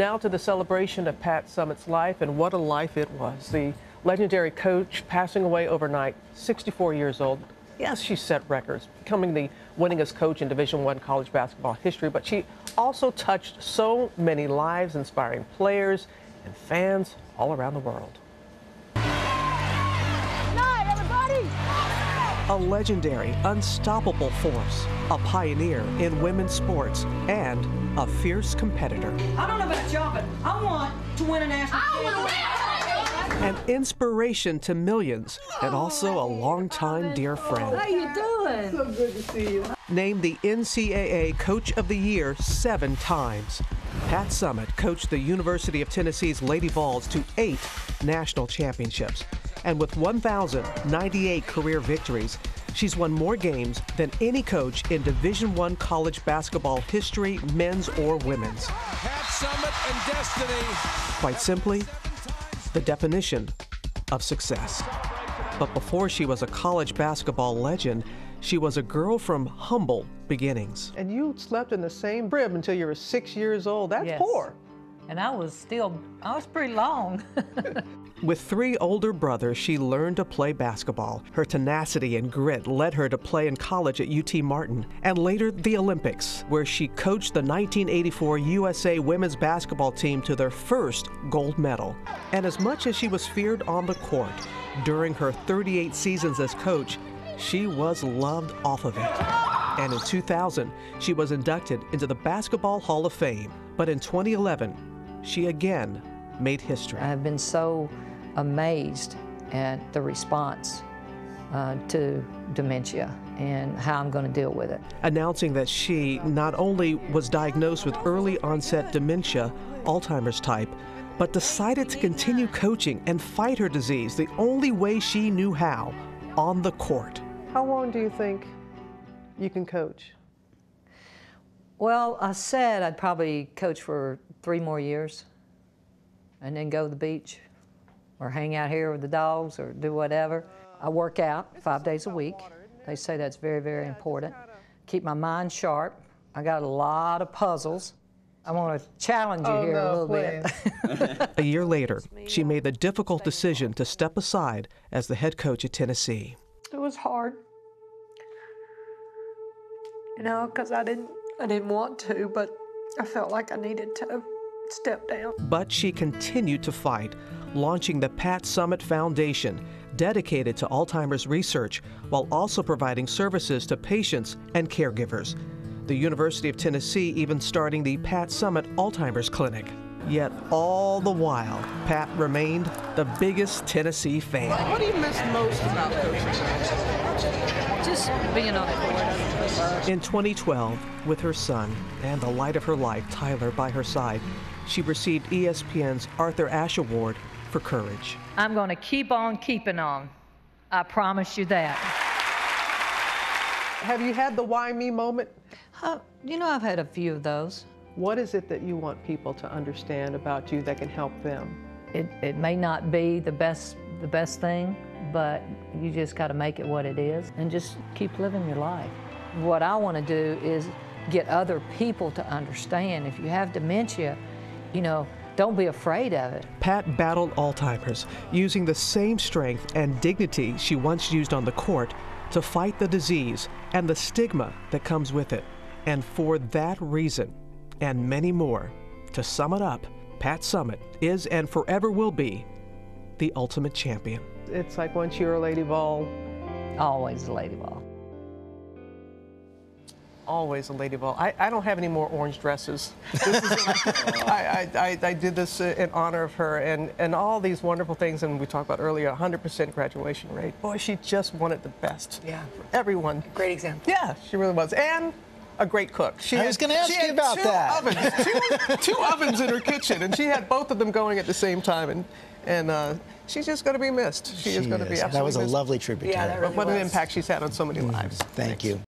Now to the celebration of Pat Summitt's life, and what a life it was. The legendary coach passing away overnight, 64 years old. Yes, she set records, becoming the winningest coach in Division One college basketball history, but she also touched so many lives, inspiring players and fans all around the world. A legendary, unstoppable force, a pioneer in women's sports, and a fierce competitor. I don't know about y'all, but I want to win a national championship. An inspiration to millions, and also a longtime dear friend. How you doing? So good to see you. Named the NCAA Coach of the Year seven times. Pat Summitt coached the University of Tennessee's Lady Vols to eight national championships. And with 1,098 career victories, she's won more games than any coach in Division I college basketball history, men's or women's. Pat Summitt and Destiny. Quite simply, the definition of success. But before she was a college basketball legend, she was a girl from humble beginnings. And you slept in the same crib until you were six years old. That's Yes. poor. And I was still, I was pretty long. With three older brothers, she learned to play basketball. Her tenacity and grit led her to play in college at UT Martin and later the Olympics, where she coached the 1984 USA women's basketball team to their first gold medal. And as much as she was feared on the court, during her 38 seasons as coach, she was loved off of it. And in 2000, she was inducted into the Basketball Hall of Fame. But in 2011, she again made history. I've been so amazed at the response uh, to dementia and how I'm going to deal with it. announcing that she not only was diagnosed with early onset dementia, Alzheimer's type, but decided to continue coaching and fight her disease the only way she knew how on the court. How long do you think you can coach? Well, I said I'd probably coach for three more years and then go to the beach or hang out here with the dogs or do whatever. I work out five days a week. They say that's very, very important. Keep my mind sharp. I got a lot of puzzles. I want to challenge you oh, here a little bit. A year later, she made the difficult decision to step aside as the head coach at Tennessee. It was hard. You know, because I didn't, I didn't want to, but I felt like I needed to step down. But she continued to fight, launching the Pat Summitt Foundation, dedicated to Alzheimer's research, while also providing services to patients and caregivers. The University of Tennessee even starting the Pat Summitt Alzheimer's Clinic. Yet all the while, Pat remained the biggest Tennessee fan. What do you miss most about coaching? Just being on the court. In 2012, with her son and the light of her life, Tyler, by her side, she received ESPN's Arthur Ashe Award for courage. I'm going to keep on keeping on. I promise you that. Have you had the why me moment? Uh, you know, I've had a few of those. What is it that you want people to understand about you that can help them? It, it may not be the best the best thing, but you just got to make it what it is and just keep living your life. What I want to do is get other people to understand if you have dementia, you know, don't be afraid of it. Pat battled Alzheimer's using the same strength and dignity she once used on the court to fight the disease and the stigma that comes with it. And for that reason, and many more, to sum it up, Pat Summitt is and forever will be the ultimate champion. It's like once you're a Lady Vol. Always a lady ball. Always a Lady Vol. I, I don't have any more orange dresses. This is I, I, I, I did this uh, in honor of her and, and all these wonderful things, and we talked about earlier 100% graduation rate. Boy, she just wanted the best Yeah. for everyone. Great example. Yeah, she really was. And a great cook. She I had- was gonna ask she you had about two that. Ovens, two, two ovens in her kitchen, and she had both of them going at the same time. And, and uh, she's just going to be missed. She, is She going to be is. absolutely That was a missed. lovely tribute Yeah, to that her. really What an impact she's had on so many lives. Thank you.